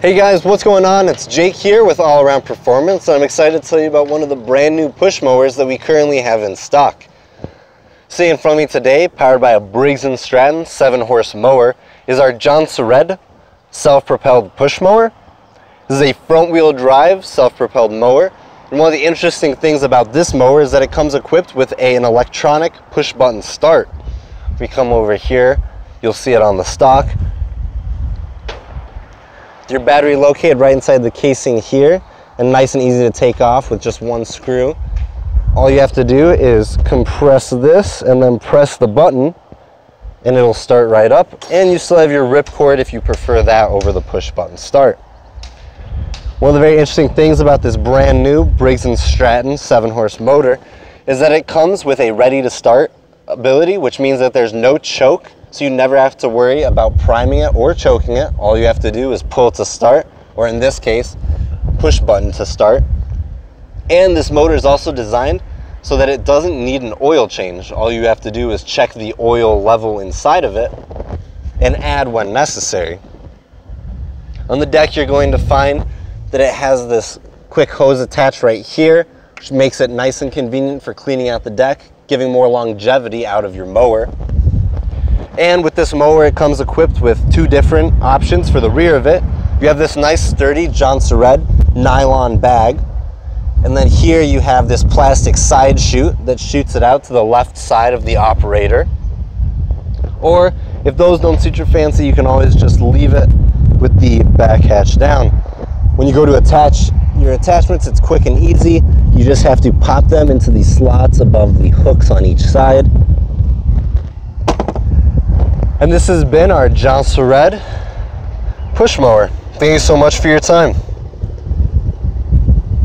Hey guys, what's going on? It's Jake here with All Around Performance, and I'm excited to tell you about one of the brand new push mowers that we currently have in stock. Sitting in front of me today, powered by a Briggs & Stratton 7-horse mower, is our Jonsered self-propelled push mower. This is a front-wheel drive self-propelled mower, and one of the interesting things about this mower is that it comes equipped with a, an electronic push-button start. If we come over here, you'll see it on the stock your battery located right inside the casing here and nice and easy to take off with just one screw. All you have to do is compress this and then press the button and it'll start right up and you still have your ripcord if you prefer that over the push button start. One of the very interesting things about this brand new Briggs & Stratton 7 horse motor is that it comes with a ready to start ability which means that there's no choke so you never have to worry about priming it or choking it. All you have to do is pull to start, or in this case, push button to start. And this motor is also designed so that it doesn't need an oil change. All you have to do is check the oil level inside of it and add when necessary. On the deck, you're going to find that it has this quick hose attached right here, which makes it nice and convenient for cleaning out the deck, giving more longevity out of your mower. And with this mower, it comes equipped with two different options for the rear of it. You have this nice sturdy John Red nylon bag. And then here you have this plastic side chute that shoots it out to the left side of the operator. Or if those don't suit your fancy, you can always just leave it with the back hatch down. When you go to attach your attachments, it's quick and easy. You just have to pop them into these slots above the hooks on each side. And this has been our John Red push mower. Thank you so much for your time.